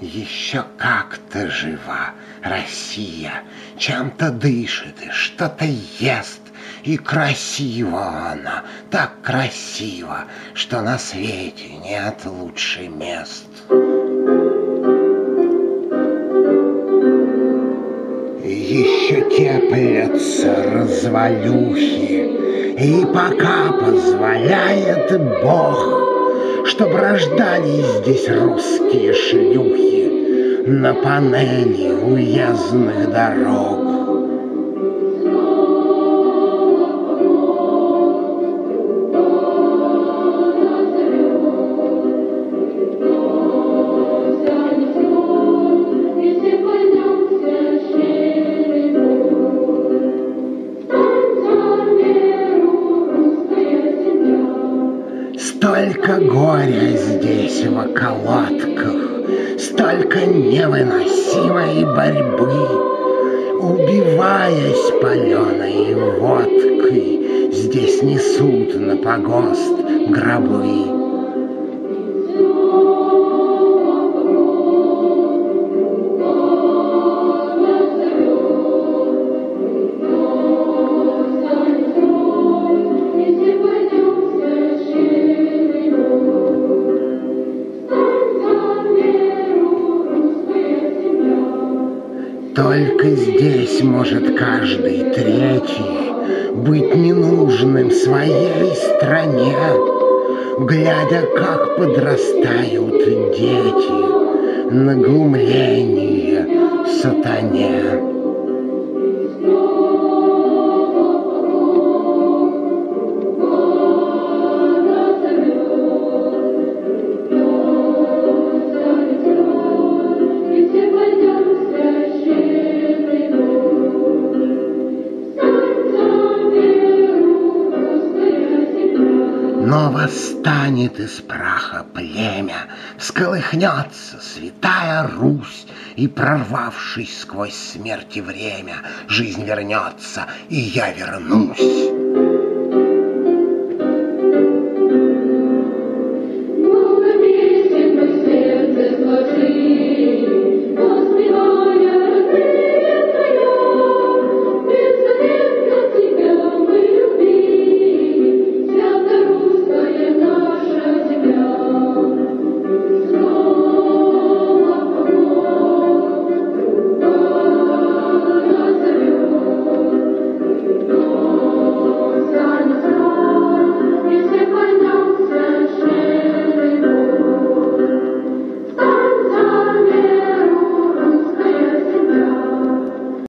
Еще как-то жива Россия, чем-то дышит и что-то ест. И красиво она, так красиво, что на свете нет лучше мест. Еще теплятся развалюхи, И пока позволяет Бог, Чтоб рождались здесь русские шлюхи На панели уездных дорог. Столько горя здесь в околотках, Столько невыносимой борьбы. Убиваясь паленой водкой, Здесь несут на погост гробы. Только здесь может каждый третий быть ненужным своей стране, глядя, как подрастают дети на глумление сатане. Но восстанет из праха племя, Сколыхнется святая Русь, И, прорвавшись сквозь смерть и время, Жизнь вернется, и я вернусь.